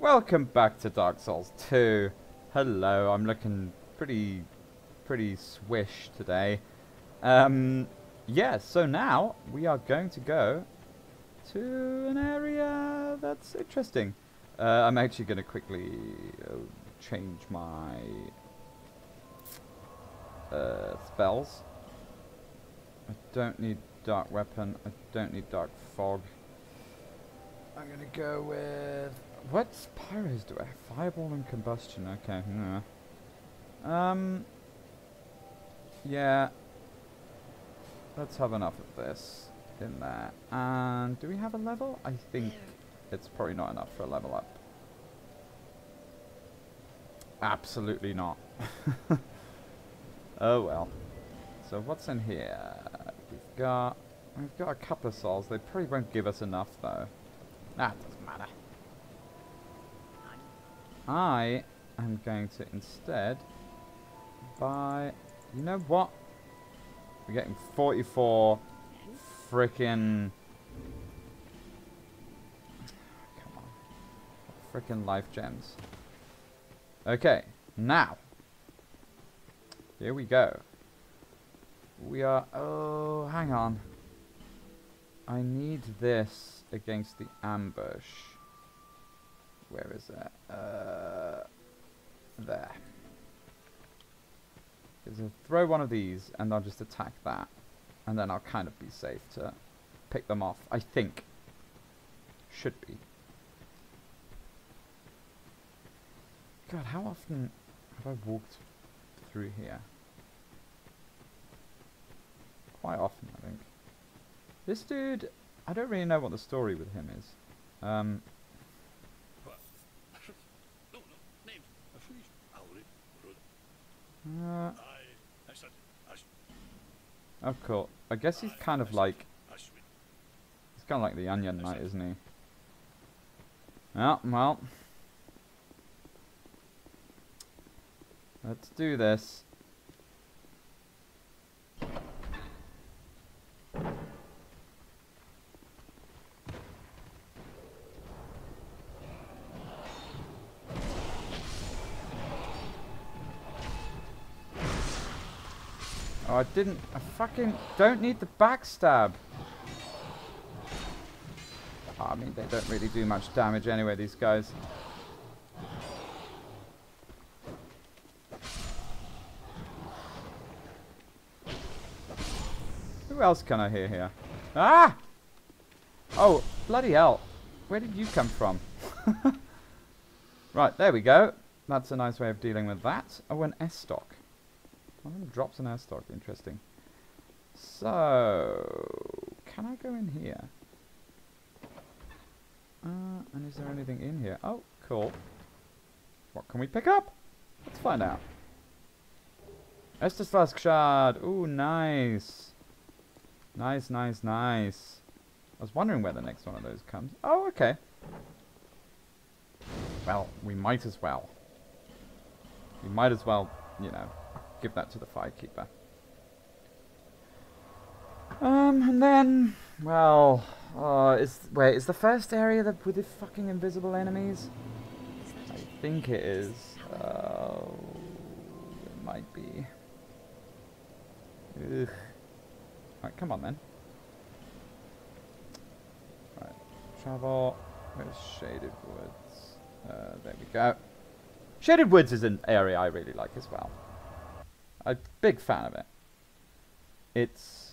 Welcome back to Dark Souls 2. Hello, I'm looking pretty, pretty swish today. Um, yeah, so now we are going to go to an area that's interesting. Uh, I'm actually going to quickly uh, change my uh, spells. I don't need Dark Weapon. I don't need Dark Fog. I'm going to go with... What pyros do I have? Fireball and Combustion. Okay. Yeah. Um... Yeah. Let's have enough of this in there. And do we have a level? I think it's probably not enough for a level up. Absolutely not. oh well. So what's in here? We've got we've got a couple of souls. They probably won't give us enough though. That matter. I am going to instead buy you know what? We're getting 44 freaking come on. Freaking life gems. Okay, now here we go. We are oh hang on. I need this against the ambush. Where is it? Uh, there. So throw one of these and I'll just attack that. And then I'll kind of be safe to pick them off. I think. Should be. God, how often have I walked through here? Quite often, I think. This dude, I don't really know what the story with him is. Um, uh, of course. I guess he's kind of like... He's kind of like the Onion Knight, isn't he? Yeah, well... Let's do this. I didn't... I fucking don't need the backstab. Oh, I mean, they don't really do much damage anyway, these guys. Who else can I hear here? Ah! Oh, bloody hell. Where did you come from? right, there we go. That's a nice way of dealing with that. Oh, an Estoc. One drops an Estoc. Interesting. So, can I go in here? Uh, and is there anything in here? Oh, cool. What can we pick up? Let's find out. Estus Flask Shard. Ooh, nice. Nice, nice, nice. I was wondering where the next one of those comes. Oh, okay. Well, we might as well. We might as well, you know, give that to the Firekeeper. Um, and then, well, uh, is wait, is the first area the, with the fucking invisible enemies? I think it is. Uh, it might be. Ugh. Right, come on then. Right, travel. Where's Shaded Woods? Uh, there we go. Shaded Woods is an area I really like as well. A big fan of it. It's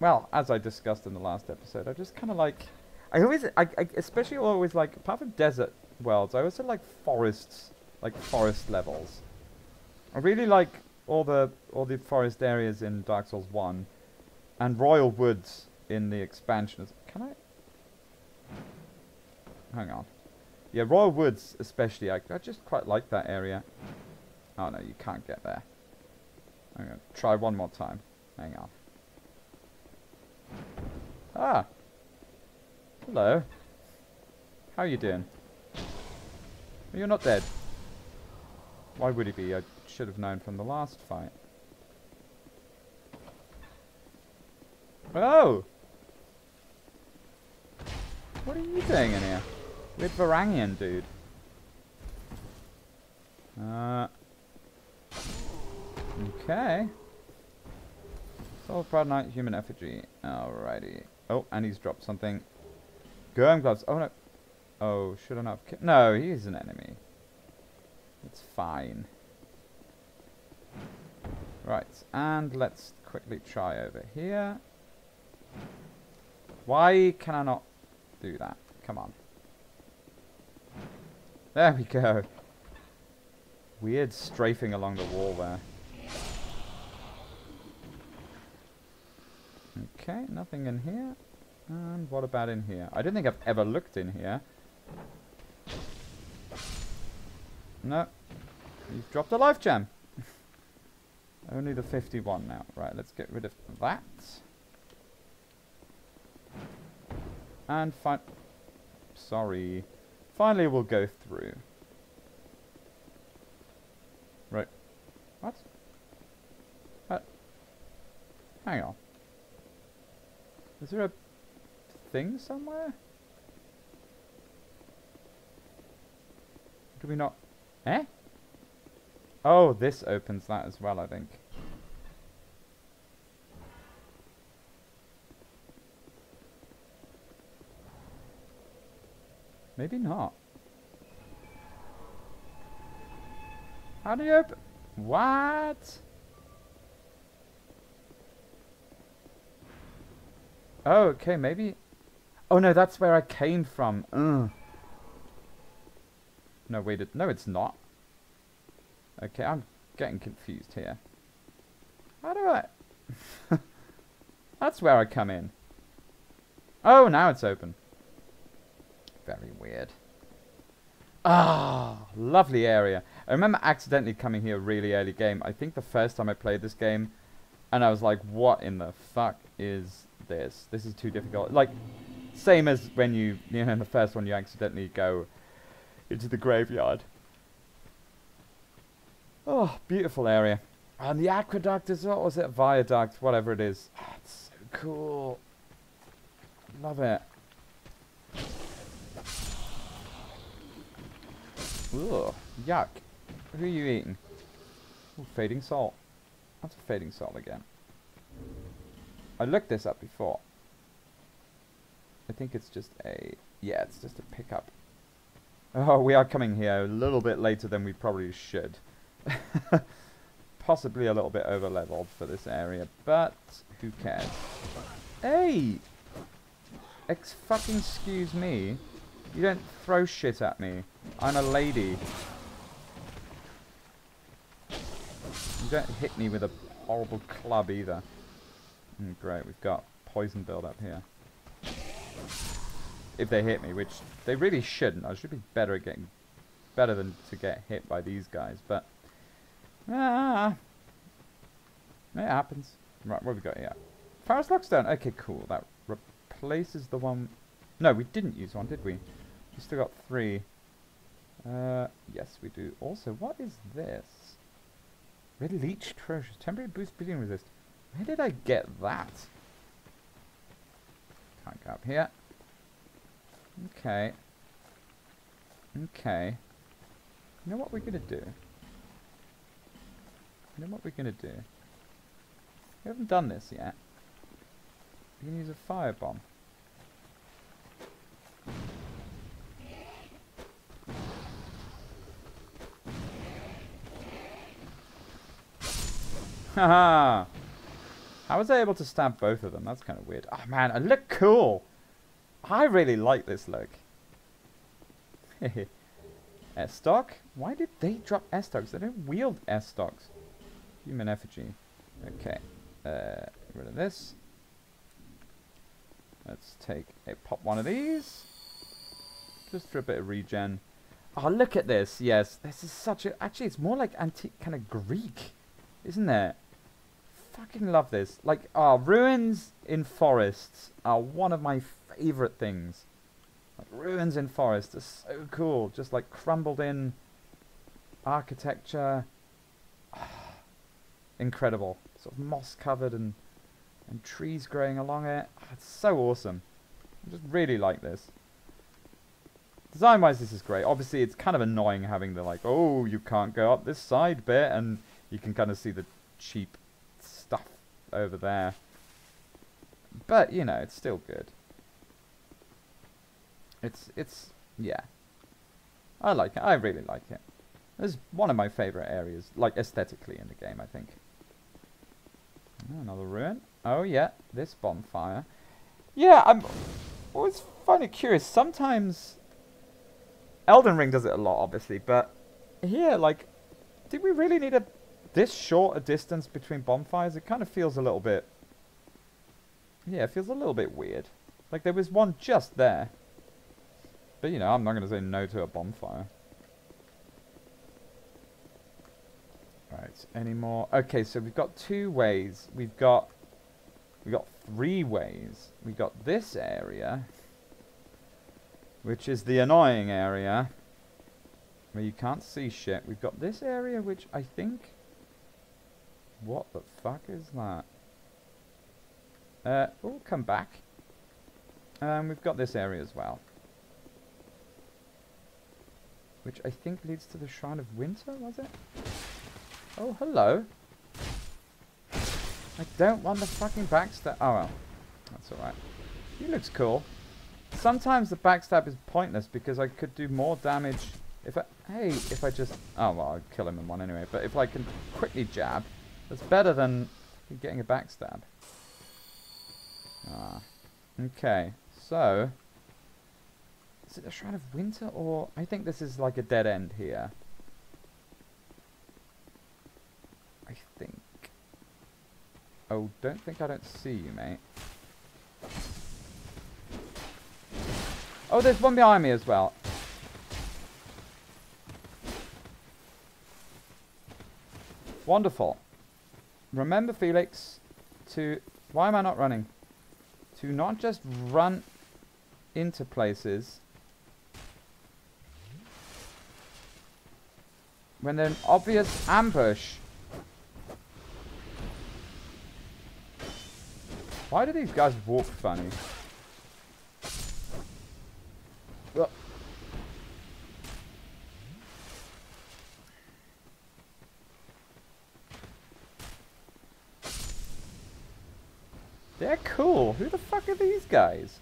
well, as I discussed in the last episode, I just kind of like. I always, I, I especially always like, apart from desert worlds, I also like forests, like forest levels. I really like all the all the forest areas in Dark Souls One, and Royal Woods in the expansion. Can I? Hang on. Yeah, Royal Woods especially. I, I just quite like that area. Oh no, you can't get there. Try one more time. Hang on. Ah. Hello. How are you doing? You're not dead. Why would he be? I should have known from the last fight. Oh! What are you doing in here? Weird Varangian dude. Uh, okay. Soul Proud Knight, human effigy. Alrighty. Oh, and he's dropped something. Gurm gloves. Oh no. Oh, should I not No, he's an enemy. It's fine. Right, and let's quickly try over here. Why can I not do that? Come on. There we go. Weird strafing along the wall there. Okay, nothing in here. And what about in here? I don't think I've ever looked in here. No. You've dropped a life gem. Only the 51 now. Right, let's get rid of that. And fin- Sorry. Finally we'll go through. Right. What? What? Hang on. Is there a thing somewhere? Do we not... Eh? Oh, this opens that as well, I think. Maybe not. How do you open... What? Oh, okay, maybe... Oh no, that's where I came from. Ugh. No, wait, it, no it's not. Okay, I'm getting confused here. How do I... That's where I come in. Oh, now it's open. Very weird. Ah, lovely area. I remember accidentally coming here really early game. I think the first time I played this game, and I was like, what in the fuck is this? This is too difficult. Like, same as when you, you know, in the first one you accidentally go into the graveyard. Oh, beautiful area. And the aqueduct well, or was it viaduct, whatever it is. Oh, it's so cool. Love it. Ugh, yuck. Who are you eating? Ooh, fading salt. That's a fading salt again? I looked this up before. I think it's just a... Yeah, it's just a pickup. Oh, we are coming here a little bit later than we probably should. Possibly a little bit over leveled for this area, but who cares? Hey! Ex fucking excuse me. You don't throw shit at me. I'm a lady. You don't hit me with a horrible club either. Mm, great, we've got poison build up here. If they hit me, which they really shouldn't. I should be better at getting better than to get hit by these guys, but ah, it happens. Right, what have we got here? Pharros' Lockstone. Okay, cool. That replaces the one. No, we didn't use one, did we? We still got three. Uh, yes, we do. Also, what is this? Red Leech Troches. Temporary boost bleeding resist. Where did I get that? Can't go up here. Okay. Okay. You know what we're gonna do? You know what we're gonna do? We haven't done this yet. We can use a fire bomb. Haha! How was I able to stab both of them? That's kind of weird. Oh man, I look cool! I really like this look. Estoc? Why did they drop Estocs? They don't wield Estocs. Human effigy. Okay. Uh, get rid of this. Let's take a pop one of these. Just for a bit of regen. Oh, look at this. Yes, this is such a... Actually, it's more like antique kind of Greek. Isn't it? Fucking love this. Like, oh, ruins in forests are one of my favorite things. Like, ruins in forests are so cool. Just like crumbled in architecture. Incredible. Sort of moss covered and and trees growing along it. Oh, it's so awesome. I just really like this. Design-wise, this is great. Obviously, it's kind of annoying having the like, oh, you can't go up this side bit, and you can kind of see the cheap over there. But you know, it's still good. It's it's yeah. I like it. I really like it. It's one of my favorite areas, like aesthetically in the game. I think. Oh, another ruin. Oh yeah, this bonfire. Yeah, I'm always it curious. Sometimes Elden Ring does it a lot, obviously, but here, like, did we really need a this short a distance between bonfires? It kind of feels a little bit. Yeah, it feels a little bit weird. Like there was one just there. But you know, I'm not going to say no to a bonfire. Right, any more? Okay, so we've got two ways. We've got we've got three ways. We've got this area, which is the annoying area, where you can't see shit. We've got this area, which I think... What the fuck is that? Uh, we'll come back. Um, we've got this area as well. Which I think leads to the Shrine of Winter, was it? Oh, hello. I don't want the fucking backstab. Oh, well. That's alright. He looks cool. Sometimes the backstab is pointless because I could do more damage if I... Hey, if I just... Oh, well, I'd kill him in one anyway. But if I can quickly jab, that's better than getting a backstab. Ah. Okay. So... Is it a Shrine of Winter or... I think this is like a dead end here. I think. Oh, don't think I don't see you, mate. Oh, there's one behind me as well. Wonderful. Remember, Felix, to... Why am I not running? To not just run into places when there's an obvious ambush. Why do these guys walk funny? They're cool. Who the fuck guys?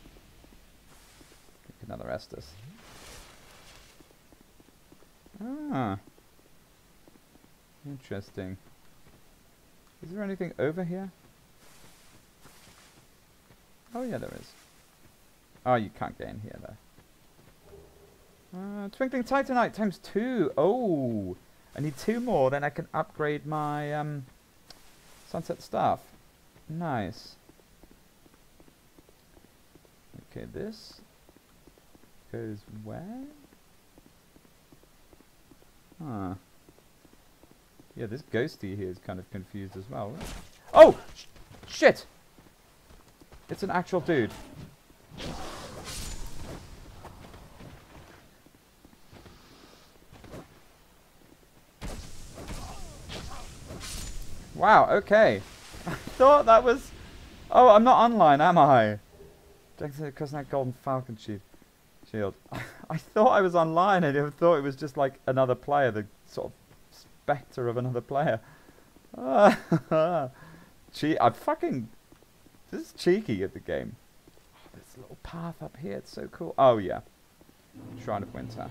Another Estus. Ah. Interesting. Is there anything over here? Oh yeah, there is. Oh, you can't get in here though. Uh, Twinkling Titanite times two. Oh, I need two more, then I can upgrade my um, sunset staff. Nice. Okay, this goes where? Huh. Yeah, this ghosty here is kind of confused as well. Oh! Sh shit! It's an actual dude. Wow, okay. I thought that was... Oh, I'm not online, am I? Because that golden falcon shield. Shield. I thought I was online. And I thought it was just like another player, the sort of spectre of another player. Che I'm fucking... This is cheeky at the game. Oh, this little path up here, it's so cool. Oh, yeah. Shrine of Winter.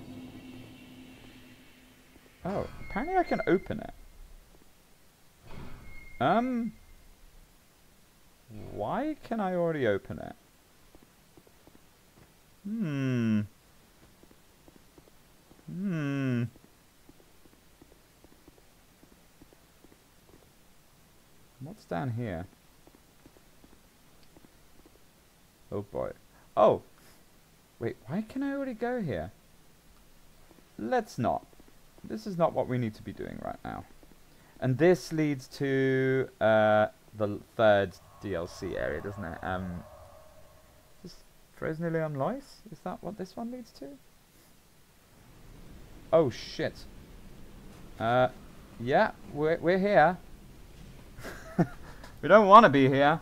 Oh, apparently I can open it. Um... Why can I already open it? Hmm. Hmm. What's down here? Oh boy. Oh! Wait, why can I already go here? Let's not. This is not what we need to be doing right now. And this leads to uh, the third DLC area, doesn't it? Um, Frozen Eleum Loyce? Is that what this one leads to? Oh shit. Uh, yeah, we're, we're here. we don't want to be here.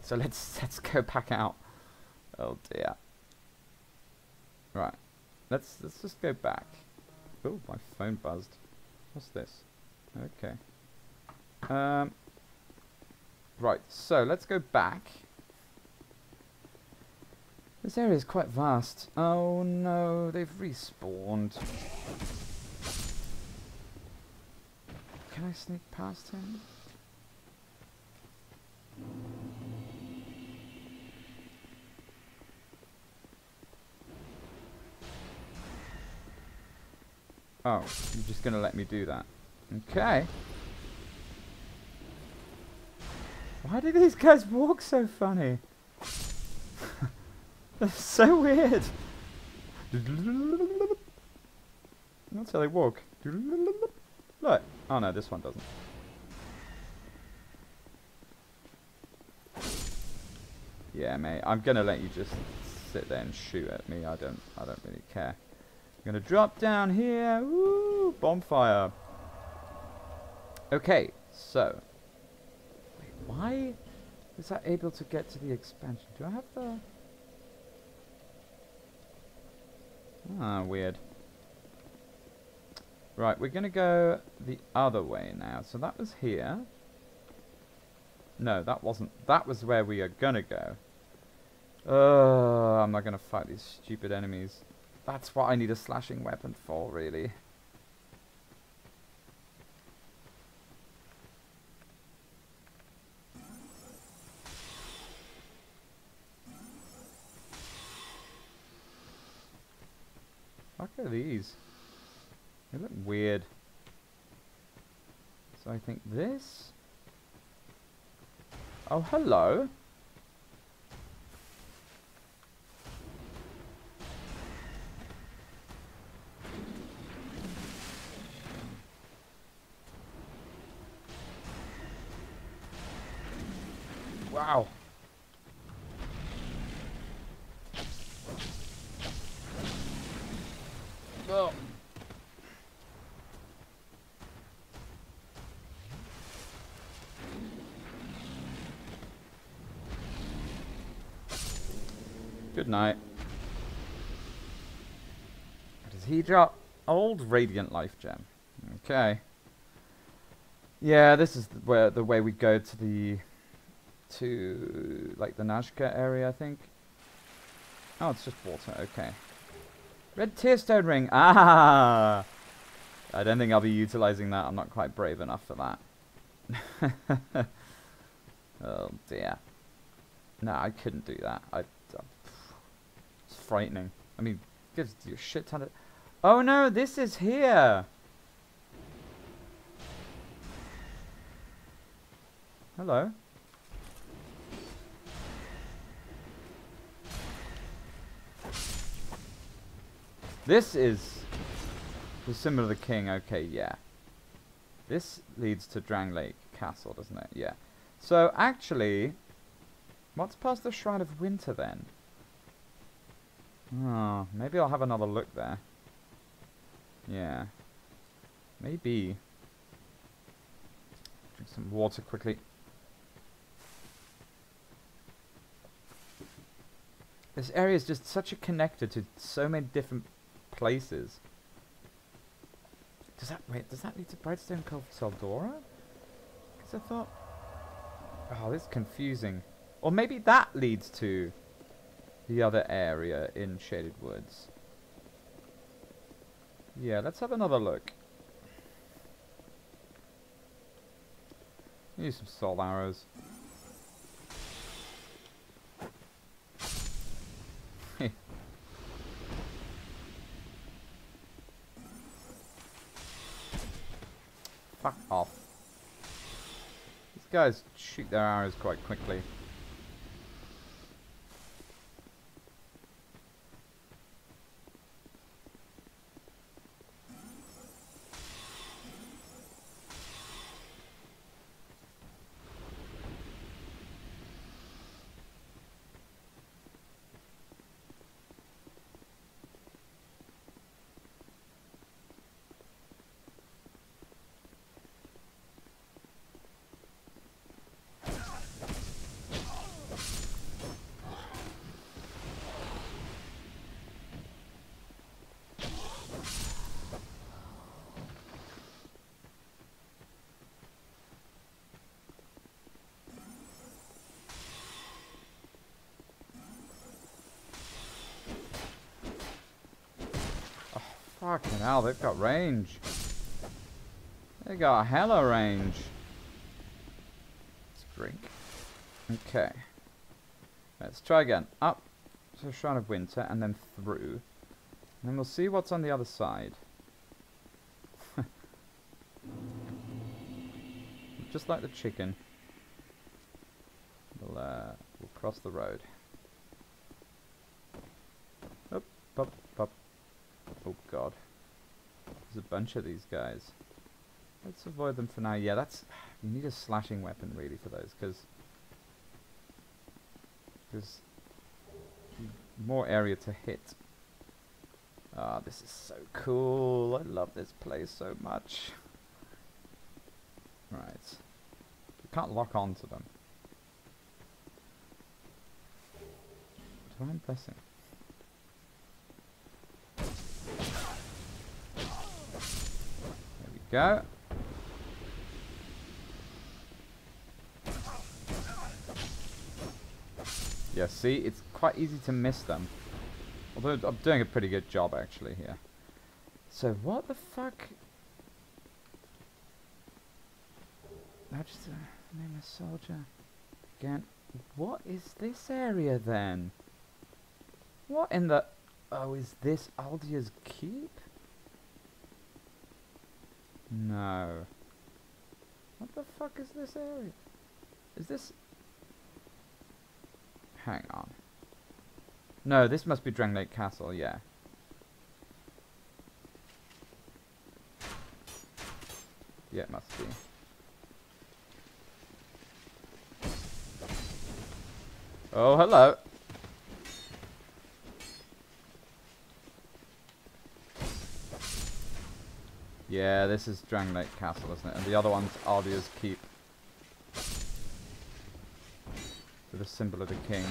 So let's let's go back out. Oh dear. Right. Let's let's just go back. Oh, my phone buzzed. What's this? Okay. Um. Right. So let's go back. This area is quite vast. Oh no, they've respawned. Can I sneak past him? Oh, you're just gonna let me do that. Okay. Why do these guys walk so funny? So weird. That's how they walk. Look. Oh no, this one doesn't. Yeah, mate. I'm gonna let you just sit there and shoot at me. I don't. I don't really care. I'm gonna drop down here. Woo! Bonfire. Okay, so. Wait, why is that able to get to the expansion? Do I have the... Ah, weird. Right, we're gonna go the other way now. So that was here. No, that wasn't. That was where we are gonna go. Uh, I'm not gonna fight these stupid enemies. That's what I need a slashing weapon for, really. Fuck at these? They look weird. So I think this... Oh, hello. Wow. Oh. Good night. Drop? Old Radiant Life Gem. Okay. Yeah, this is the, where the way we go to the to like the Najka area, I think. Oh, it's just water. Okay. Red Tearstone Ring. Ah! I don't think I'll be utilizing that. I'm not quite brave enough for that. oh dear. No, I couldn't do that. I, uh, it's frightening. I mean, gives you a shit ton of... Oh no, this is here! Hello? This is the symbol of the king. Okay, yeah. This leads to Drangleic Castle, doesn't it? Yeah. So, actually, what's past the Shrine of Winter, then? Oh, maybe I'll have another look there. Yeah. Maybe. Drink some water quickly. This area is just such a connector to so many different places. Does that wait? Does that lead to Brightstone Cove Tseldora? Because I thought, oh, this is confusing. Or maybe that leads to the other area in Shaded Woods. Yeah, let's have another look. Use some salt arrows. Fuck off. These guys shoot their arrows quite quickly. Fucking hell, they've got range. They got hella range. Let's drink. Okay. Let's try again. Up to Shrine of Winter and then through. And then we'll see what's on the other side. Just like the chicken. We'll, uh, we'll cross the road. Up, up, up. Oh god. There's a bunch of these guys. Let's avoid them for now. Yeah, that's... You need a slashing weapon, really, for those, because... There's more area to hit. Ah, this is so cool. I love this place so much. Right. We can't lock onto them. Divine Blessing. There we go. Yeah, see, it's quite easy to miss them. Although I'm doing a pretty good job actually here. So what the fuck? Register name a soldier. Again, what is this area then? What in the... Oh, is this Aldia's Keep? No. What the fuck is this area? Is this... Hang on. No, this must be Drangleic Castle, yeah. Yeah, it must be. Oh, hello. Yeah, this is Drangleic Castle, isn't it? And the other one's Aldia's Keep. With a symbol of the king.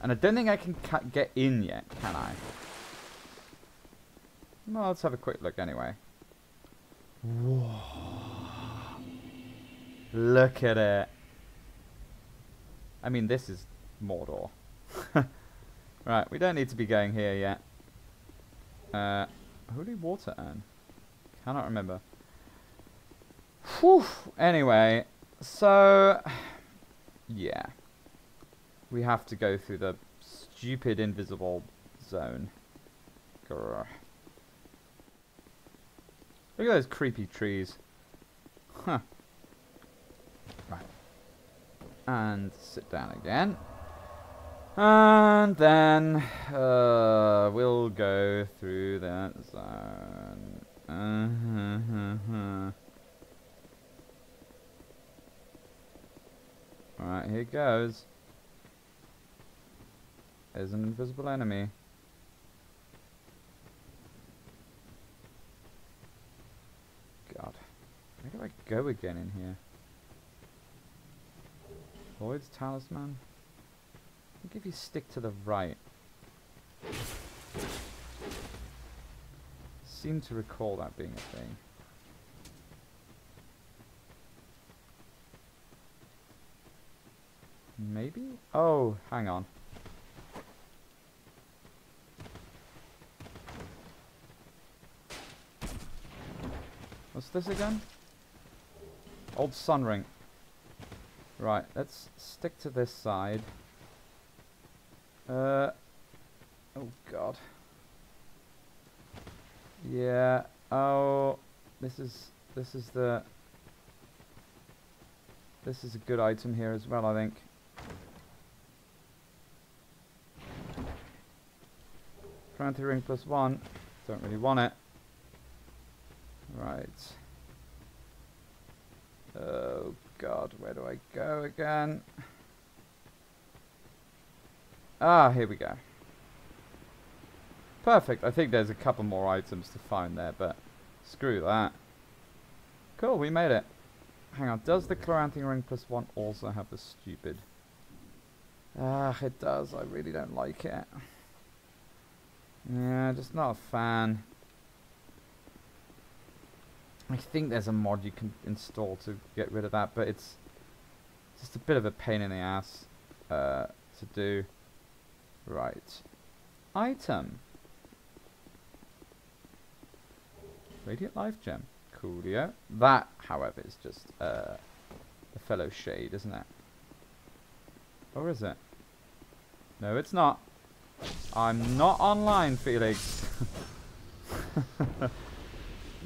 And I don't think I can get in yet, can I? Well, let's have a quick look anyway. Whoa. Look at it. I mean, this is Mordor. right, we don't need to be going here yet. Uh, Holy Water Urn. Cannot remember. Whew. Anyway, so... Yeah. We have to go through the stupid invisible zone. Grr. Look at those creepy trees. Huh. Right. And sit down again. And then uh, we'll go through that zone. Alright, here goes. There's an invisible enemy. God. Where do I go again in here? Lloyd's Talisman? Think if you stick to the right. seem to recall that being a thing. Maybe? Oh, hang on. What's this again? Old sun ring. Right, let's stick to this side. Uh, oh god. Yeah. Oh, this is this is the this is a good item here as well, I think. Twenty ring plus one. Don't really want it. Right. Oh god, where do I go again? Ah, here we go. Perfect. I think there's a couple more items to find there, but screw that. Cool, we made it. Hang on, does the Chloranthy Ring plus one also have the stupid? Ah, it does. I really don't like it. Yeah, just not a fan. I think there's a mod you can install to get rid of that, but it's just a bit of a pain in the ass uh, to do. Right. item. Radiant Life Gem. Coolio. That, however, is just uh, a fellow shade, isn't it? Or is it? No, it's not. I'm not online, Felix.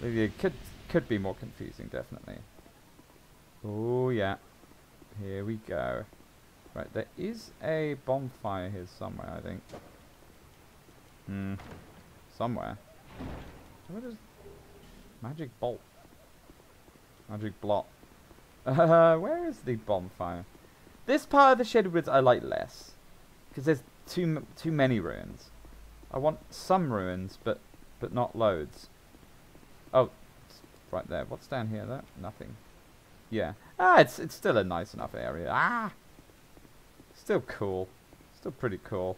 It could could be more confusing, definitely. Oh yeah. Here we go. Right, there is a bonfire here somewhere, I think. Hmm. Somewhere. What is magic bolt? Magic blot. Uh, where is the bonfire? This part of the Shaded Woods I like less. Because there's too too many ruins. I want some ruins, but but not loads. Oh, right there. What's down here? That nothing. Yeah. Ah, it's it's still a nice enough area. Ah, still cool. Still pretty cool.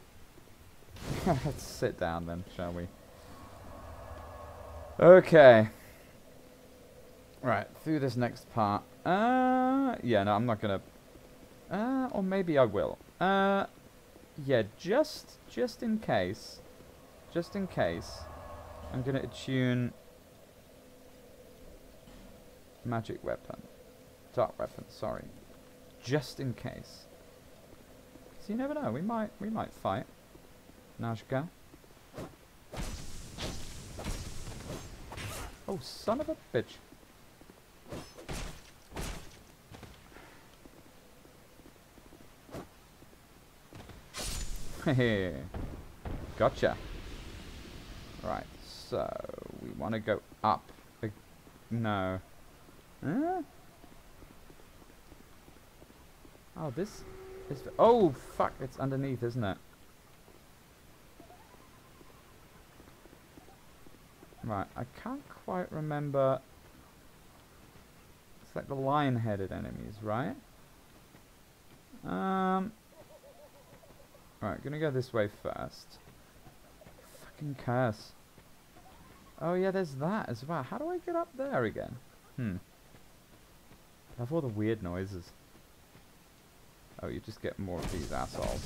Let's sit down then, shall we? Okay. Right, through this next part. Uh, yeah, no, I'm not gonna. Uh, or maybe I will. Uh, yeah, just just in case, just in case, I'm gonna attune magic weapon, dark weapon. Sorry, just in case. So you never know. We might we might fight. Najka. Oh, son of a bitch. Hey, gotcha. Right, so we want to go up. No. Huh? Oh, this is... Oh, fuck, it's underneath, isn't it? Right, I can't quite remember... It's like the lion-headed enemies, right? Um... Right, gonna go this way first. Fucking curse. Oh yeah, there's that as well. How do I get up there again? Hmm. I have all the weird noises. Oh, you just get more of these assholes.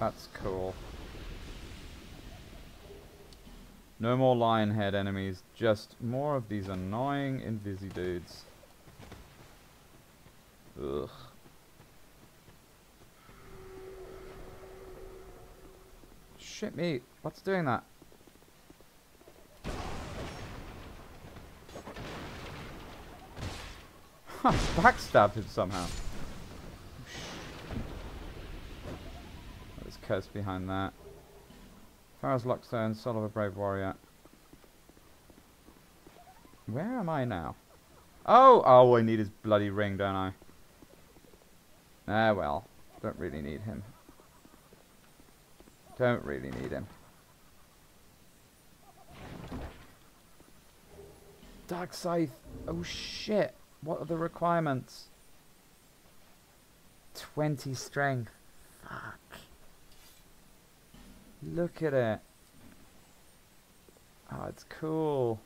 That's cool. No more lion head enemies, just more of these annoying invisi dudes. Ugh. Shit me. What's doing that? Backstabbed him somehow. There's curse behind that. Pharros' Lockstone, Soul of a Brave Warrior. Where am I now? Oh! Oh, I need his bloody ring, don't I? Ah, well. Don't really need him. Don't really need him. Dark Scythe. Oh shit. What are the requirements? 20 strength. Fuck. Look at it. Oh, it's cool.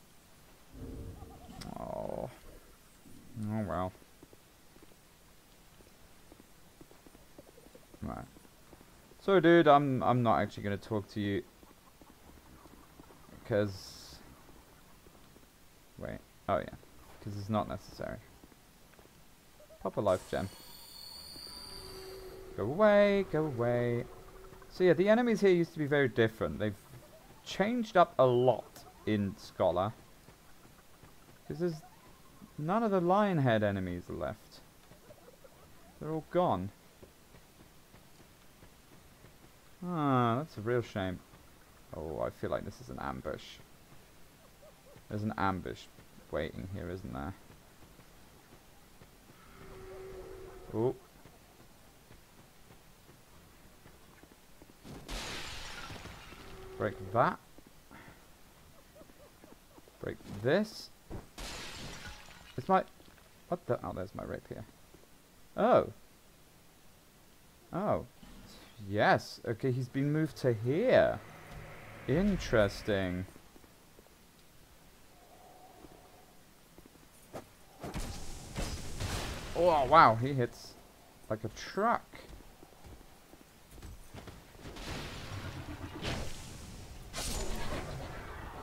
Oh. Oh well. Right. So, dude, I'm I'm not actually gonna talk to you because wait. Oh yeah, because it's not necessary. Pop a life gem. Go away, go away. So yeah, the enemies here used to be very different. They've changed up a lot in Scholar. Because there's none of the lion head enemies left. They're all gone. Ah, that's a real shame. Oh, I feel like this is an ambush. There's an ambush waiting here, isn't there? Oh. Break that. Break this. It's my... What the... Oh, there's my rapier. Oh. Oh. Yes. Okay, he's been moved to here. Interesting. Oh, wow, he hits like a truck.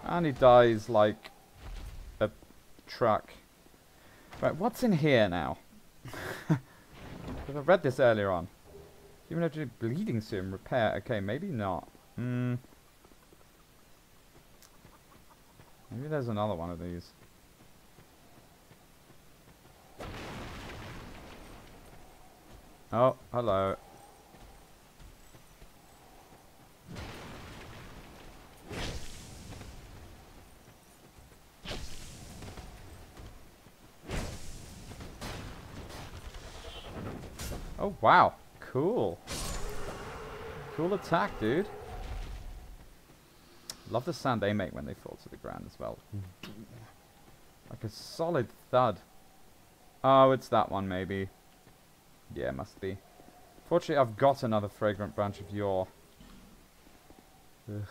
And he dies like a truck. Right, what's in here now? Because I read this earlier on. Human object bleeding soon? repair. Okay, maybe not. Hmm. Maybe there's another one of these. Oh, hello. Oh, wow. Cool. Cool attack, dude. Love the sound they make when they fall to the ground as well. Hmm. like a solid thud. Oh, it's that one maybe. Yeah, must be. Fortunately, I've got another fragrant branch of yore. Ugh.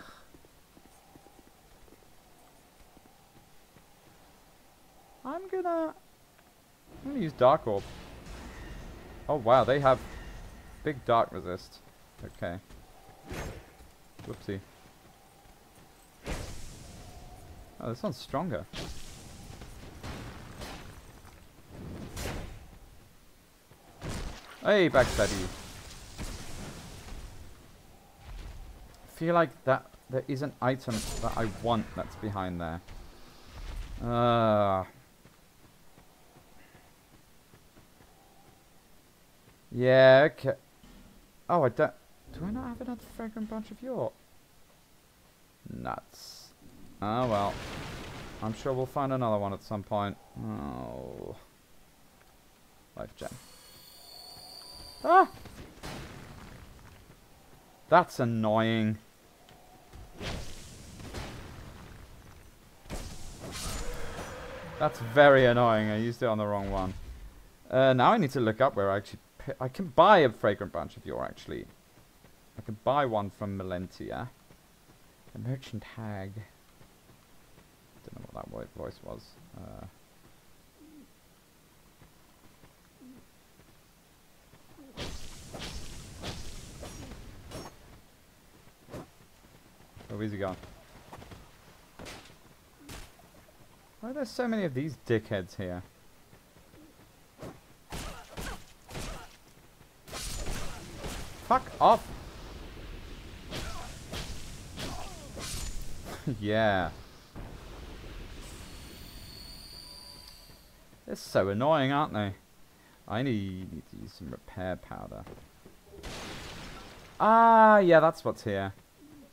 I'm gonna... I'm gonna use Dark Orb. Oh wow, they have big dark resist. Okay. Whoopsie. Oh, this one's stronger. Hey, backstabby. I feel like that there is an item that I want that's behind there. Uh, yeah, okay. Oh, I don't... Do I not have another fragrant bunch of yore? Nuts. Oh, well. I'm sure we'll find another one at some point. Oh. Life gem. Ah! That's annoying. That's very annoying. I used it on the wrong one. Uh, now I need to look up where I actually... I can buy a fragrant bunch of yore, actually. I can buy one from Melentia. The merchant hag. Don't know what that voice was. Uh, Oh, where's he gone? Why are there so many of these dickheads here? Fuck off! yeah. They're so annoying, aren't they? I need, need to use some repair powder. Ah, yeah, that's what's here.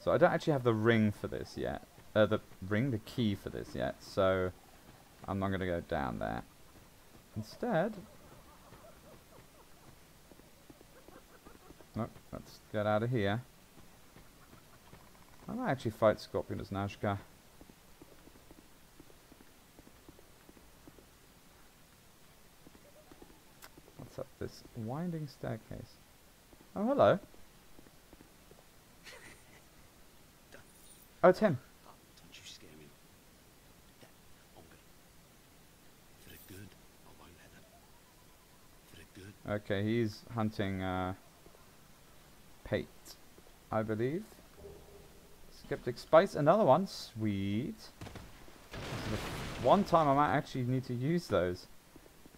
So I don't actually have the ring for this yet. Uh, the ring, the key for this yet. So I'm not going to go down there. Instead... Nope, let's get out of here. I might actually fight Scorpioness Najka. What's up this winding staircase? Oh, hello. Oh, it's him. Oh, don't you scare me. Yeah, I'm. For the good, I won't let them. For the good. Okay, he's hunting uh, Pate, I believe. Skeptic Spice, another one. Sweet. one time I might actually need to use those.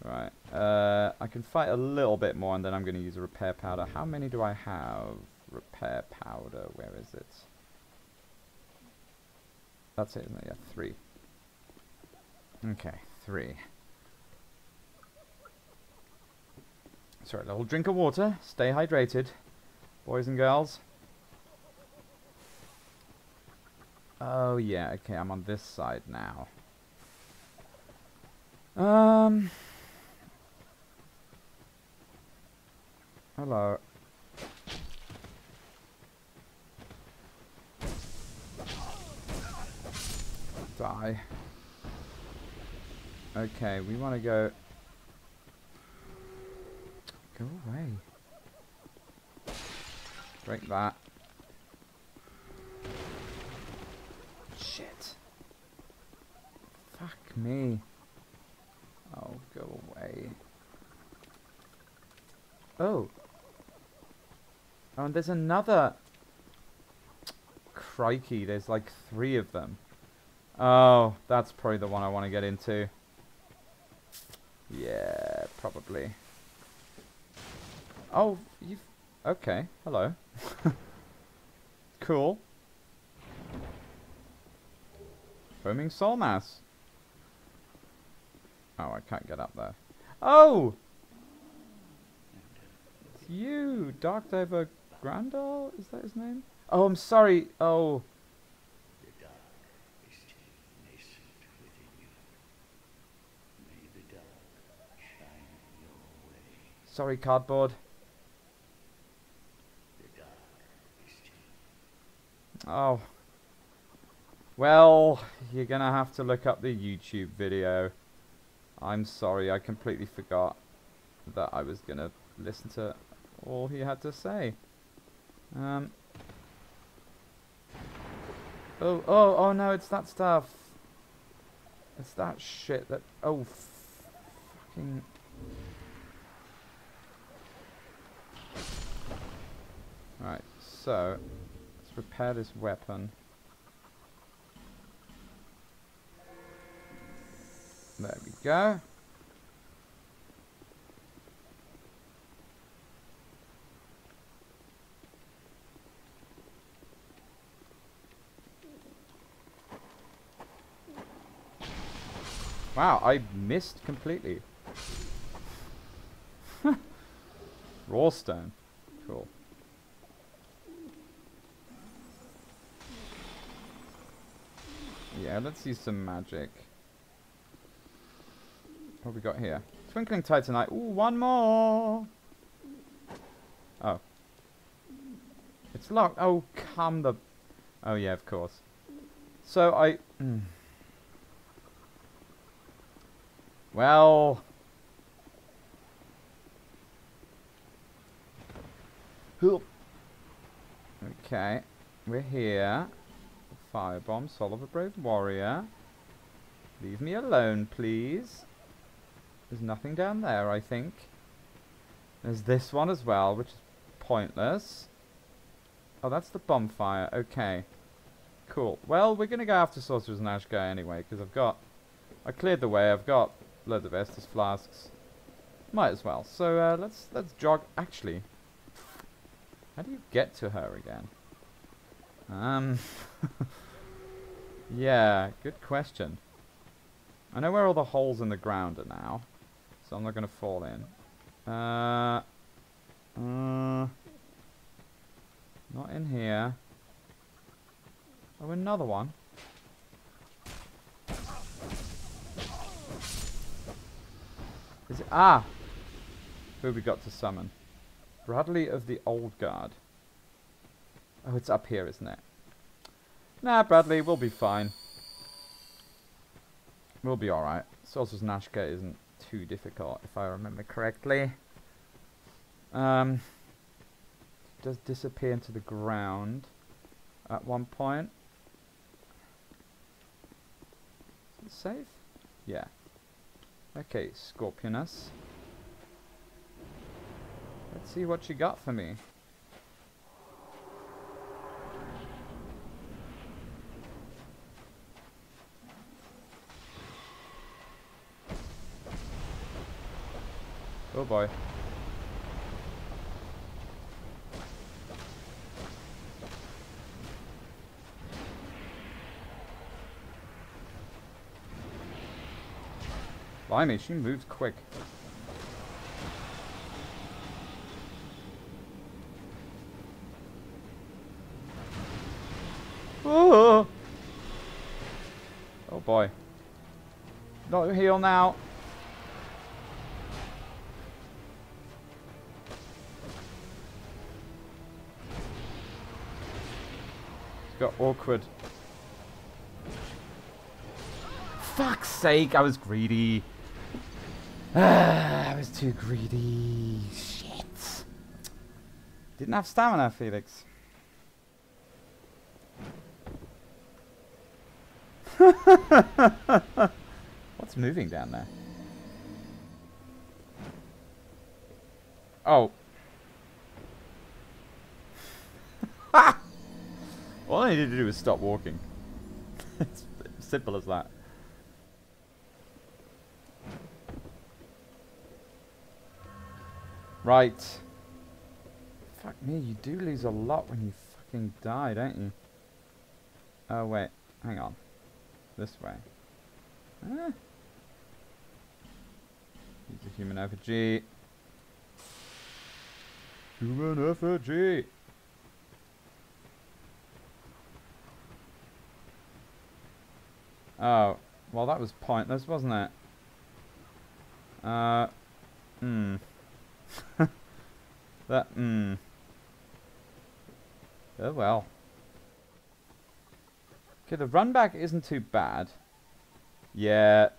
Right. Uh, I can fight a little bit more and then I'm going to use a repair powder. How many do I have? Repair powder, where is it? That's it, isn't it? Yeah, three. Okay, three. Sorry, a little drink of water. Stay hydrated, boys and girls. Oh, yeah, okay, I'm on this side now. Um... Hello. Die. Okay, we want to go... Go away. Drink that. Shit. Fuck me. Oh, go away. Oh. Oh, and there's another... Crikey, there's like three of them. Oh, that's probably the one I want to get into. Yeah, probably. Oh, you've... Okay, hello. cool. Foaming soul mass. Oh, I can't get up there. Oh! It's you, Dark Diver Grandahl? Is that his name? Oh, I'm sorry. Oh. The dark is still nascent within you. May the dark shine your way. Sorry, cardboard. Oh. Well, you're going to have to look up the YouTube video. I'm sorry, I completely forgot that I was going to listen to all he had to say. Um. Oh, oh, oh no, it's that stuff. It's that shit that. Oh, fucking. Right, so. Let's repair this weapon. There we go. Wow, I missed completely. Raw stone. Cool. Yeah, let's use some magic. What have we got here? Twinkling Titanite. Ooh, one more! Oh. It's locked. Oh, come the... Oh, yeah, of course. So, I... Mm. Well... Okay. We're here. Firebomb, Soul of a Brave Warrior. Leave me alone, please. There's nothing down there, I think. There's this one as well, which is pointless. Oh, that's the bonfire. Okay. Cool. Well, we're going to go after Scorpioness Najka anyway, because I've got... I cleared the way. I've got loads of Estus flasks. Might as well. So, uh, let's let's jog... Actually, how do you get to her again? Um... yeah, good question. I know where all the holes in the ground are now. So I'm not going to fall in. Uh, uh, not in here. Oh, another one. Is it? Ah! Who we got to summon? Bradley of the Old Guard. Oh, it's up here, isn't it? Nah, Bradley, we'll be fine. We'll be alright. Scorpioness Najka isn't too difficult, if I remember correctly. Um, does disappear into the ground at one point. Is it safe? Yeah. Okay, Scorpioness. Let's see what you got for me. Oh boy. Blimey, she moves quick. Oh! Oh boy. Not heal now. Got awkward. Fuck's sake, I was greedy. Ah, I was too greedy. Shit. Didn't have stamina, Felix. What's moving down there? Oh. I needed to do was stop walking. it's, simple as that. Right. Fuck me, you do lose a lot when you fucking die, don't you? Oh, wait. Hang on. This way. Ah. Use a human effigy. Human effigy! Oh, well that was pointless, wasn't it? Uh, hmm. that, hmm. Oh well. Okay, the run back isn't too bad. Yeah.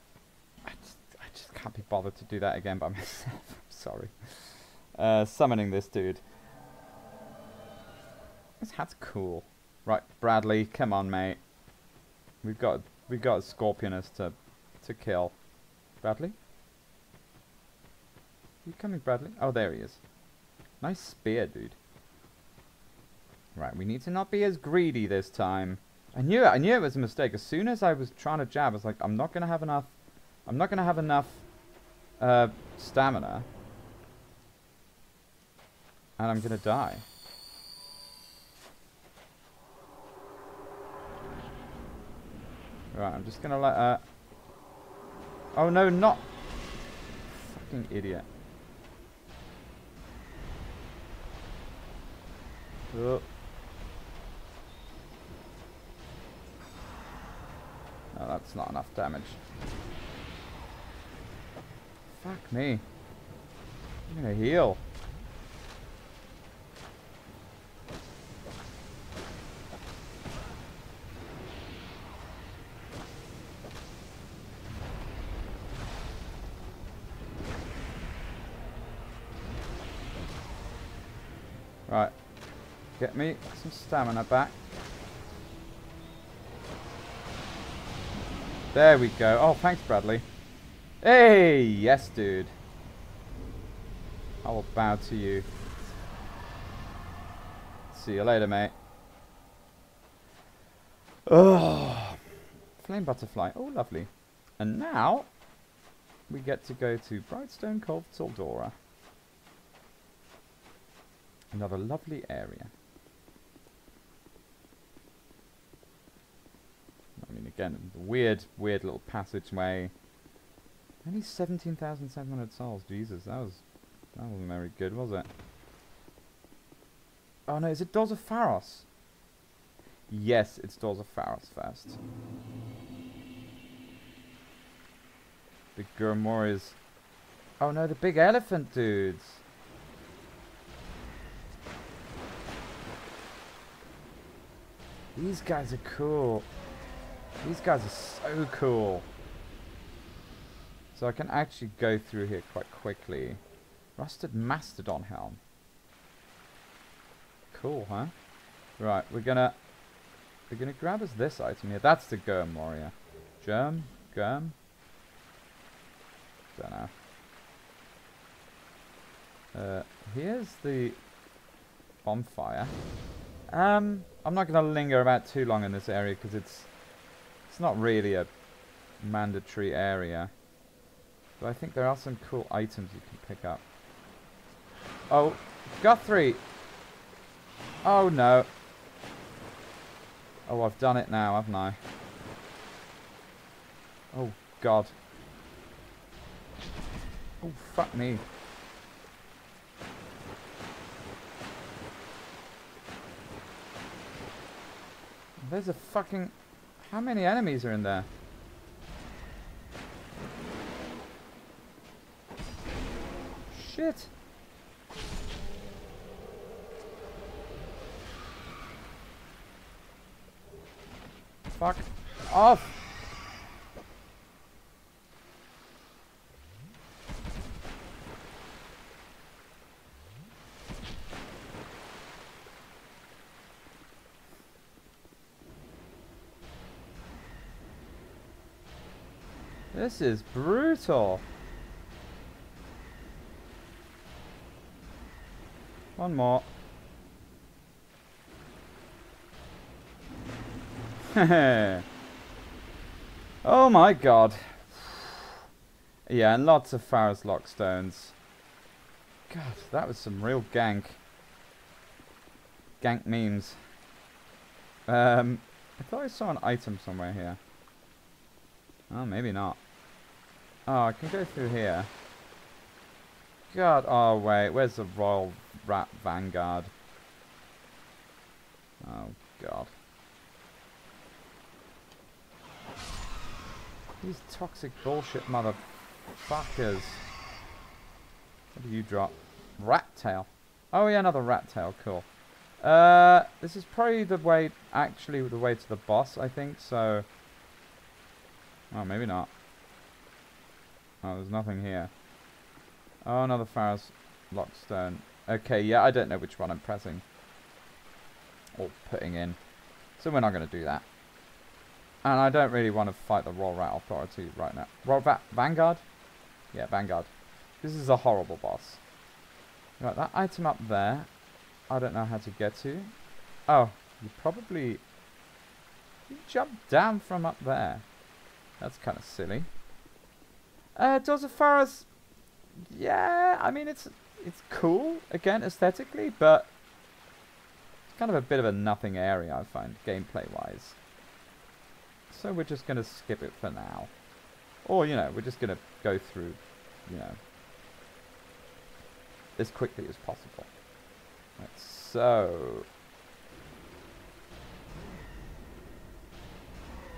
I just, I just can't be bothered to do that again by myself. I'm sorry. Uh, summoning this dude. This hat's cool. Right, Bradley, come on, mate. We've got we've got a Scorpioness to to kill. Bradley? you coming, Bradley? Oh, there he is. Nice spear, dude. Right, we need to not be as greedy this time. I knew it. I knew it was a mistake. As soon as I was trying to jab, I was like, I'm not going to have enough... I'm not going to have enough uh, stamina. And I'm going to die. Right, I'm just to let... Uh... Oh, no, not... Fucking idiot. Oh. No, that's not enough damage. Fuck me. I'm gonna heal. Right. Get me some stamina back. There we go. Oh, thanks, Bradley. Hey, yes, dude. I will bow to you. See you later, mate. Oh, flame butterfly. Oh, lovely. And now we get to go to Brightstone Cove Tseldora. Another lovely area. I mean, again, weird, weird little passageway. Only 17,700 souls. Jesus, that was... That wasn't very good, was it? Oh no, is it Doors of Pharros? Yes, it's Doors of Pharros first. The Gurmoras. Oh no, the big elephant dudes. These guys are cool. These guys are so cool. So I can actually go through here quite quickly. Rusted Mastodon Helm. Cool, huh? Right, we're gonna... We're gonna grab us this item here. That's the Germ Warrior. Germ? Germ? Don't know. Uh, here's the bonfire. Um, I'm not going to linger about too long in this area because it's it's not really a mandatory area. But I think there are some cool items you can pick up. Oh, Guthrie! Oh no. Oh, I've done it now, haven't I? Oh, God. Oh, fuck me. There's a fucking... How many enemies are in there? Shit. Fuck off. This is brutal. One more. Oh my god. Yeah, and lots of Pharros Lockstones. God, that was some real gank. Gank memes. Um, I thought I saw an item somewhere here. Oh, maybe not. Oh, I can go through here. God, oh wait, where's the Royal Rat Vanguard? Oh, God. These toxic bullshit motherfuckers. What do you drop? Rat tail. Oh yeah, another rat tail. Cool. Uh, this is probably the way, actually the way to the boss, I think, so... Oh, maybe not. Oh, there's nothing here. Oh, another Pharros Lockstone. Okay, yeah, I don't know which one I'm pressing. Or putting in. So we're not going to do that. And I don't really want to fight the Royal Rat Authority right now. Royal Va Vanguard? Yeah, Vanguard. This is a horrible boss. Right, that item up there, I don't know how to get to. Oh, you probably... You jump down from up there. That's kind of silly. Uh, of Pharros... Yeah, I mean, it's it's cool, again, aesthetically, but... It's kind of a bit of a nothing area, I find, gameplay-wise. So we're just going to skip it for now. Or, you know, we're just going to go through, you know, as quickly as possible. Right, so...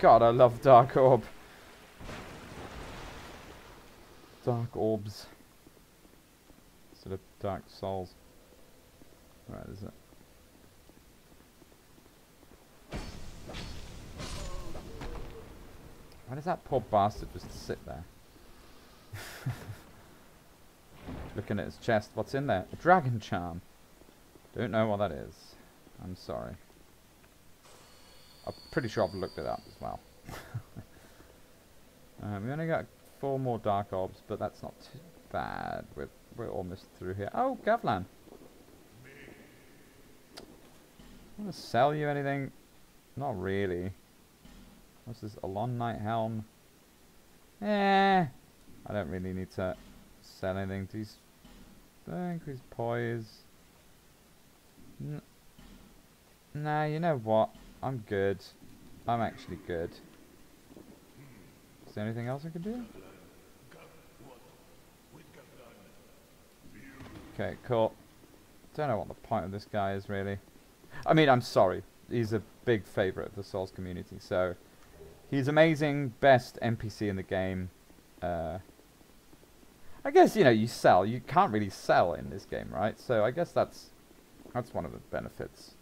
God, I love Dark Orb. Dark Orbs. Instead of Dark Souls. Right, is it? Why does that poor bastard just sit there? Looking at his chest, what's in there? A dragon charm. Don't know what that is. I'm sorry. I'm pretty sure I've looked it up as well. um, we only got four more dark orbs, but that's not too bad. We're, we're almost through here. Oh, Gavlan. Want to sell you anything? Not really. What's this? Alonne Knight Helm? Eh. I don't really need to sell anything. These increase poise. N nah, you know what? I'm good. I'm actually good. Is there anything else I can do? Okay, cool. Don't know what the point of this guy is really. I mean, I'm sorry. He's a big favorite of the Souls community, so he's amazing, best NPC in the game. Uh, I guess you know you sell. You can't really sell in this game, right? So I guess that's that's one of the benefits.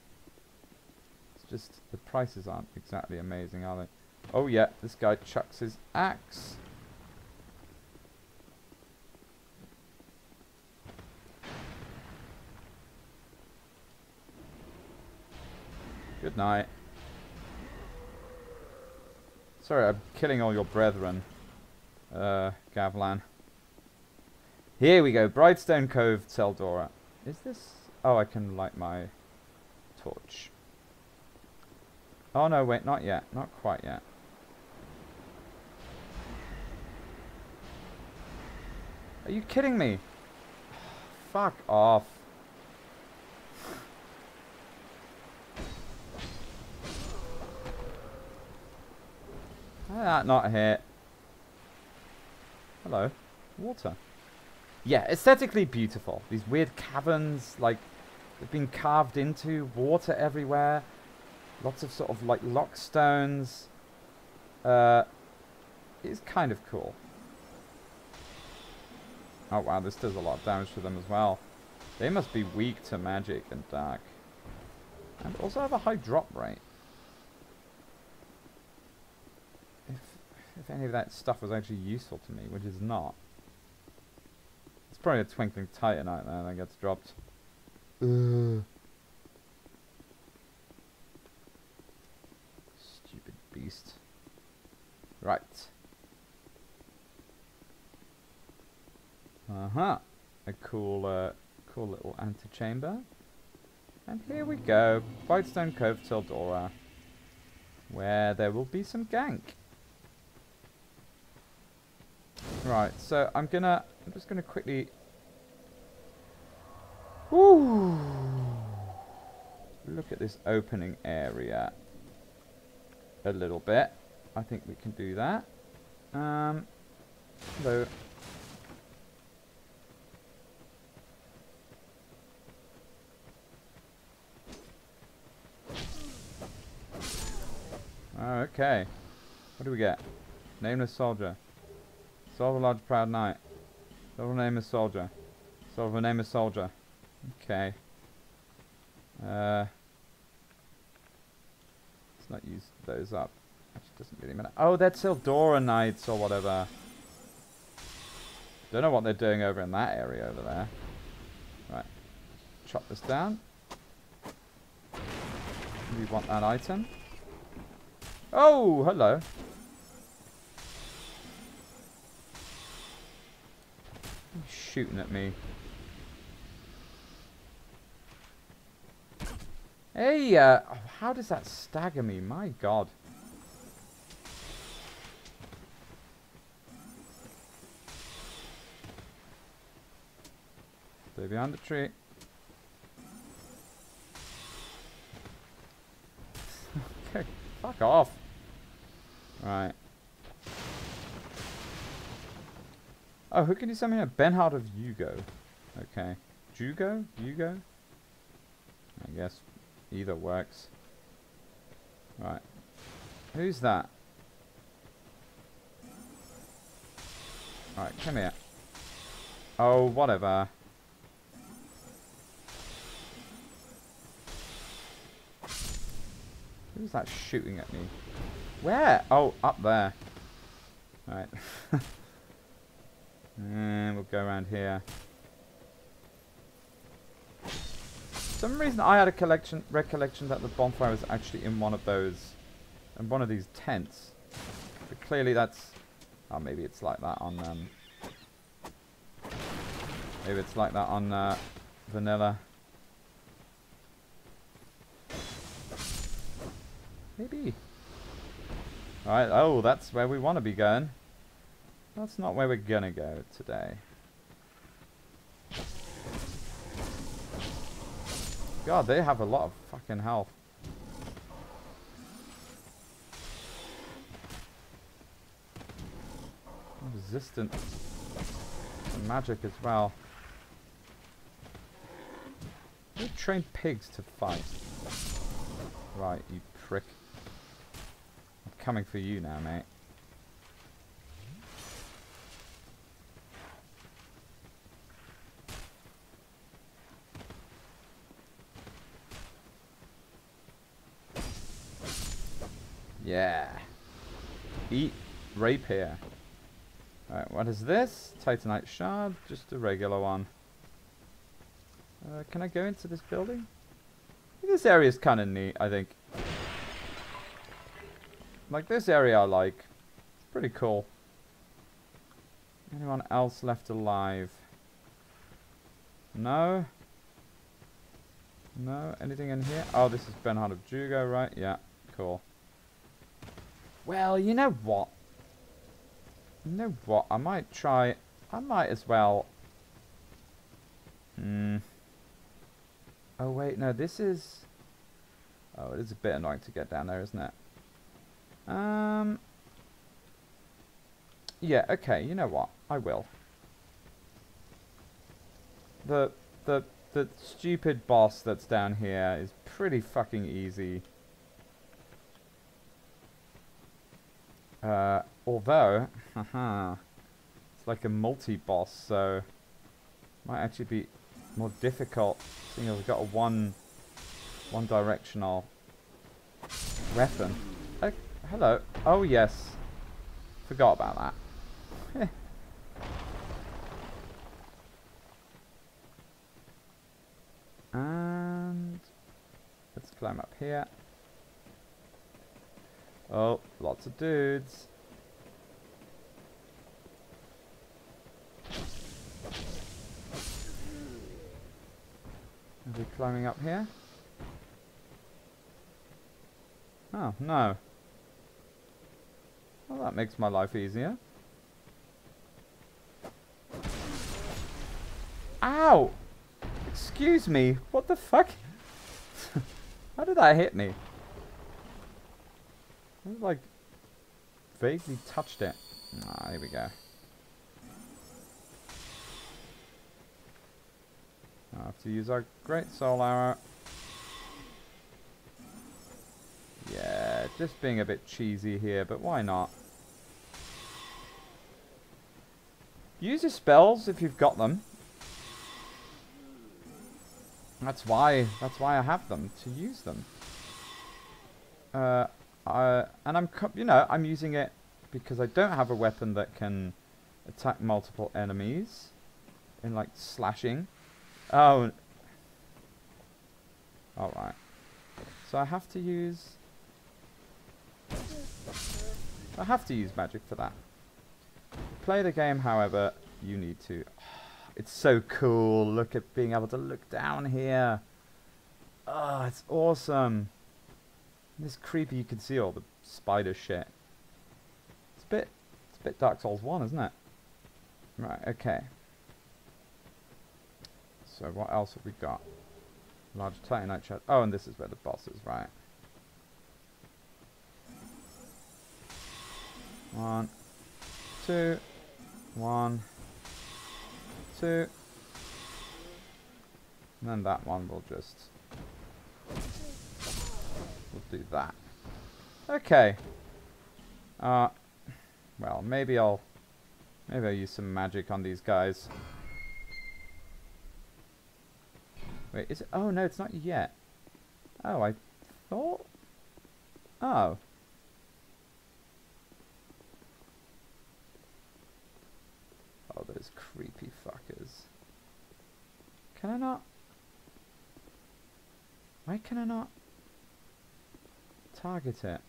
It's just the prices aren't exactly amazing, are they? Oh yeah, this guy chucks his axe. Good night. Sorry, I'm killing all your brethren, uh, Gavlan. Here we go, Brightstone Cove, Tseldora. Is this... Oh, I can light my torch. Oh no, wait, not yet. Not quite yet. Are you kidding me? Fuck off. How did that not hit? Hello. Water yeah, aesthetically beautiful. These weird caverns, like, they've been carved into, water everywhere. Lots of sort of, like, lock stones. Uh, it's kind of cool. Oh, wow, this does a lot of damage to them as well. They must be weak to magic and dark. And also have a high drop rate. If, if any of that stuff was actually useful to me, which is not. It's probably a Twinkling Titanite there that gets dropped. Ugh. Stupid beast. Right. Uh-huh. A cool, uh, cool little antechamber. And here we go. Whitestone Cove Tseldora. Where there will be some gank. Right, so I'm gonna, I'm just gonna quickly. Woo! Look at this opening area a little bit. I think we can do that. Um, hello. Okay. What do we get? Nameless soldier. Solve a large proud knight. Solve a nameless soldier. Solve a nameless soldier. Okay. Uh, let's not use those up. Actually, doesn't really matter. Oh, that's Eldora Knights or whatever. Don't know what they're doing over in that area over there. Right. Chop this down. We want that item. Oh, hello. Shooting at me. Hey, uh, how does that stagger me? My god. Stay behind the tree. okay, fuck off. Right. Oh, who can you send me a Benhart of Yugo? Okay. Jugo? Yugo? I guess either works. Right. Who's that? Alright, come here. Oh, whatever. Who's that shooting at me? Where? Oh, up there. Right. and we'll go around here. For some reason I had a collection recollection that the bonfire was actually in one of those in one of these tents. But clearly that's oh maybe it's like that on um maybe it's like that on uh, vanilla. Maybe. Alright, oh, that's where we want to be going. That's not where we're gonna go today. God, they have a lot of fucking health. Resistant to magic as well. We train pigs to fight. Right, you prick. I'm coming for you now, mate. Yeah. Eat rapier. Alright, what is this? Titanite shard, just a regular one. Uh, can I go into this building? This area is kind of neat, I think. Like, this area I like. It's pretty cool. Anyone else left alive? No? No? Anything in here? Oh, this is Benhart of Jugo, right? Yeah, cool. Well, you know what? You know what? I might try... I might as well... Hmm... Oh, wait, no, this is... Oh, it is a bit annoying to get down there, isn't it? Um... Yeah, okay, you know what? I will. The, the, the stupid boss that's down here is pretty fucking easy. Uh, although, haha, it's like a multi-boss, so might actually be more difficult, seeing as we've got a one, one directional weapon. Uh, hello. Oh yes, forgot about that. and let's climb up here. Oh, lots of dudes. Are we climbing up here? Oh, no. Well, that makes my life easier. Ow! Excuse me, what the fuck? How did that hit me? Like vaguely touched it. Ah, here we go. I have to use our great soul arrow. Yeah, just being a bit cheesy here, but why not? Use your spells if you've got them. That's why, that's why I have them, to use them. Uh, uh, and I'm, you know, I'm using it because I don't have a weapon that can attack multiple enemies in like slashing. Oh. Alright. So I have to use... I have to use magic for that. Play the game, however, you need to... It's so cool. Look at being able to look down here. Oh, it's awesome. This creepy, you can see all the spider shit. It's a bit, it's a bit Dark Souls 1, isn't it? Right, okay. So what else have we got? Large titanite chest. Oh, and this is where the boss is, right. One, two, one, two. And then that one will just... We'll do that. Okay. Uh, well, maybe I'll... Maybe I'll use some magic on these guys. Wait, is it? Oh, no, it's not yet. Oh, I thought... Oh. Oh, those creepy fuckers. Can I not? Why can I not target it?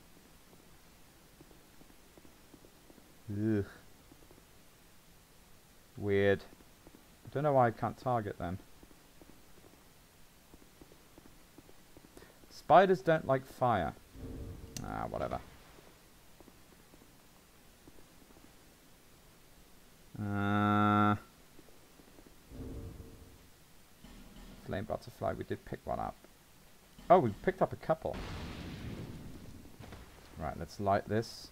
Ugh. Weird. I don't know why I can't target them. Spiders don't like fire. Ah, whatever. Uh, flame butterfly, we did pick one up. Oh, we picked up a couple. Right, let's light this.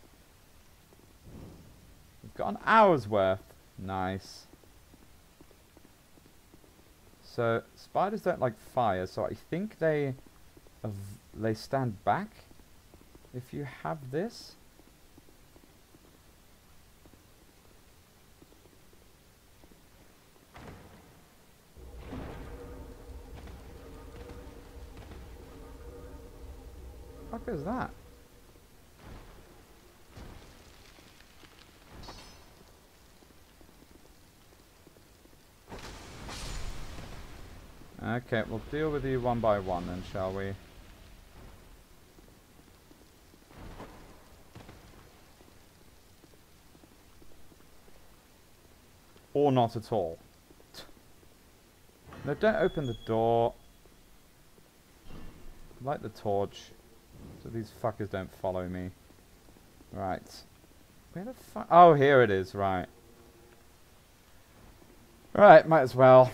We've got an hour's worth. Nice. So, spiders don't like fire, so I think they they stand back if you have this. What is that? Okay, we'll deal with you one by one then, shall we? Or not at all. No, don't open the door. Light the torch. So these fuckers don't follow me. Right. Where the fuck? Oh, here it is, right. Right, might as well.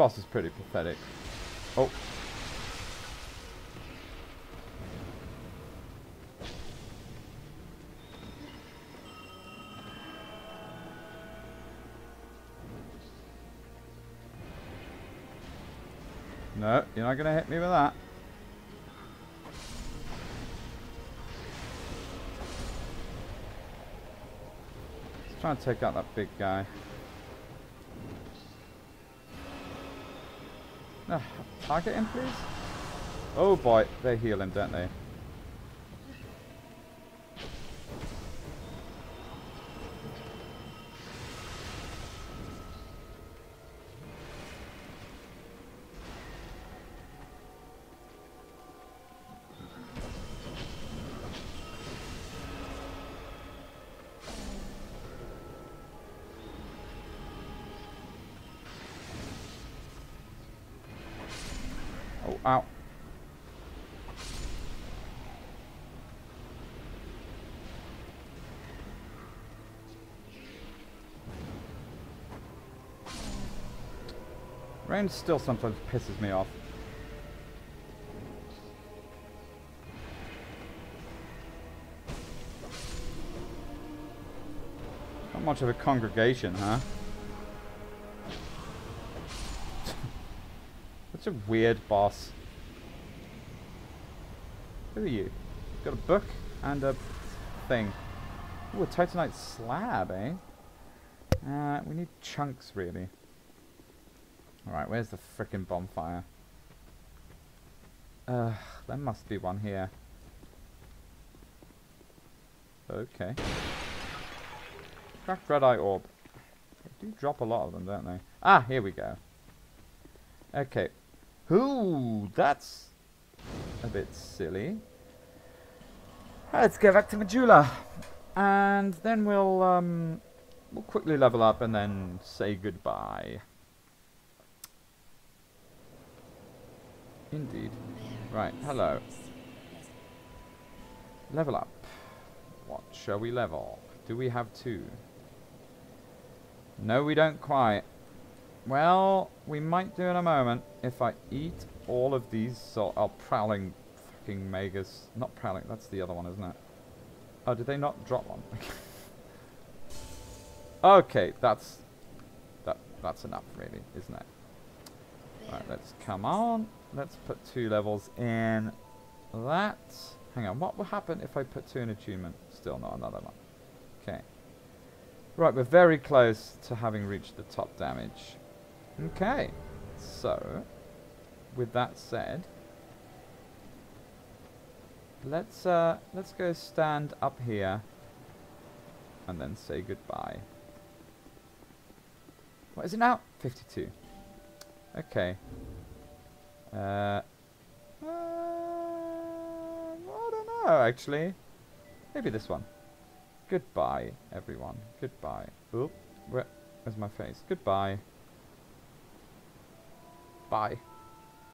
Boss is pretty pathetic. Oh. No, you're not going to hit me with that. Let's try and take out that big guy. No, target him, please. Oh boy, they heal him, don't they? Rain still sometimes pisses me off. Not much of a congregation, huh? Such a weird boss. Who are you? Got a book and a thing. Ooh, a titanite slab, eh? Uh, we need chunks, really. Alright, where's the frickin' bonfire? There must be one here. Okay. Cracked red eye orb. They do drop a lot of them, don't they? Ah, here we go. Okay. Ooh, that's a bit silly. Let's go back to Majula. And then we'll um we'll quickly level up and then say goodbye. Indeed. Right, hello. Level up. What shall we level? Do we have two? No, we don't quite. Well, we might do in a moment if I eat all of these so oh, prowling fucking megas. Not prowling, that's the other one, isn't it? Oh, did they not drop one? okay, that's that that's enough really, isn't it? Right, let's come on. Let's put two levels in that. Hang on, what will happen if I put two in attunement? Still not another one. Okay. Right, we're very close to having reached the top damage. Okay, so, with that said, let's uh, let's go stand up here and then say goodbye. What is it now? 52. Okay. Uh, uh, I don't know, actually. Maybe this one. Goodbye, everyone. Goodbye. Oop. Where, where's my face? Goodbye. Bye.